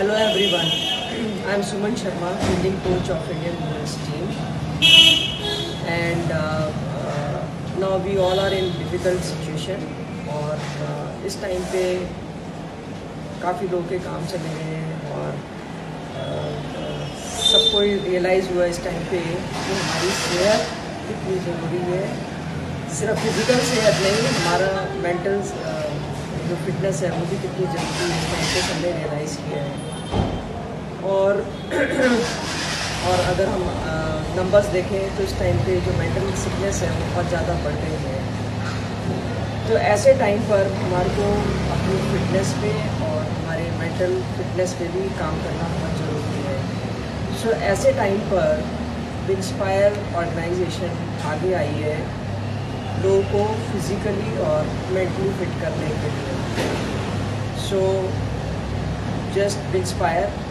Hello everyone I am Suman Sharma fielding coach of Indian women's team and now we all are in difficult situation और uh, इस time पे काफ़ी लोग के काम चले गए हैं और uh, uh सबको रियलाइज़ हुआ इस टाइम पे कि हमारी सेहत कितनी ज़रूरी है। सिर्फ़ फ़िज़िकल सेहत नहीं हमारा मेंटल जो फिटनेस है वो भी कितनी ज़रूरी है इस टाइम सबने रियलाइज़ किया है। और और अगर हम नंबर्स देखें तो इस टाइम पे जो मेंटल सिकनेस है वो बहुत ज़्यादा बढ़ गई है। तो ऐसे टाइम पर हमारे को अपनी फिटनेस पे और हमारे मेंटल फिटनेस पे भी काम करना बहुत ज़रूरी है। सो so, ऐसे टाइम पर इंस्पायर ऑर्गेनाइजेशन आगे आई है लोगों को फिज़िकली और मेंटली फिट करने के लिए। So just inspire